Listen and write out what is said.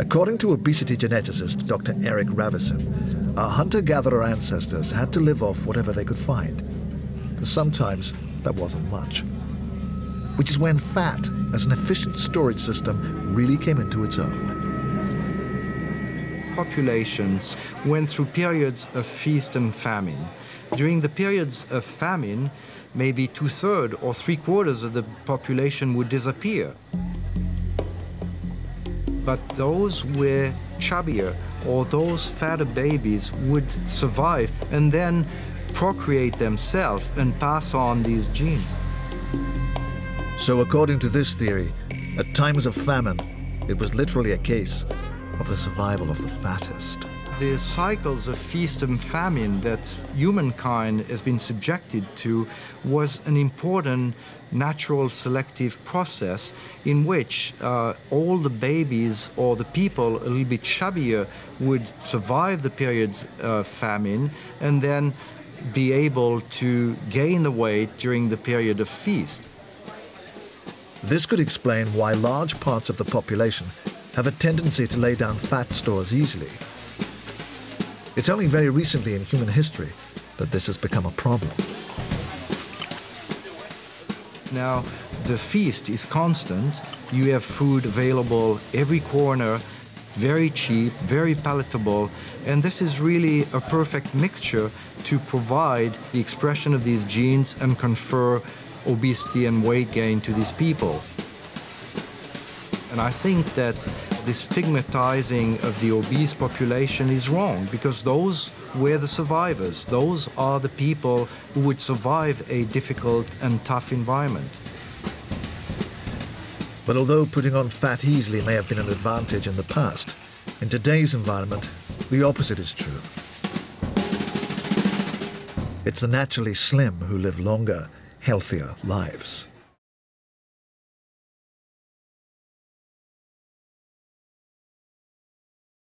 According to obesity geneticist Dr. Eric Ravussin, our hunter-gatherer ancestors had to live off whatever they could find. And sometimes that wasn't much. Which is when fat, as an efficient storage system, really came into its own. Populations went through periods of feast and famine. During the periods of famine, maybe two-thirds or three-quarters of the population would disappear but those were chubbier or those fatter babies would survive and then procreate themselves and pass on these genes. So according to this theory, at times of famine, it was literally a case of the survival of the fattest. The cycles of feast and famine that humankind has been subjected to was an important natural selective process in which uh, all the babies or the people a little bit chubbier would survive the periods of famine and then be able to gain the weight during the period of feast. This could explain why large parts of the population have a tendency to lay down fat stores easily. It's only very recently in human history that this has become a problem. Now, the feast is constant. You have food available every corner, very cheap, very palatable, and this is really a perfect mixture to provide the expression of these genes and confer obesity and weight gain to these people. And I think that the stigmatizing of the obese population is wrong because those were the survivors. Those are the people who would survive a difficult and tough environment. But although putting on fat easily may have been an advantage in the past, in today's environment, the opposite is true. It's the naturally slim who live longer, healthier lives.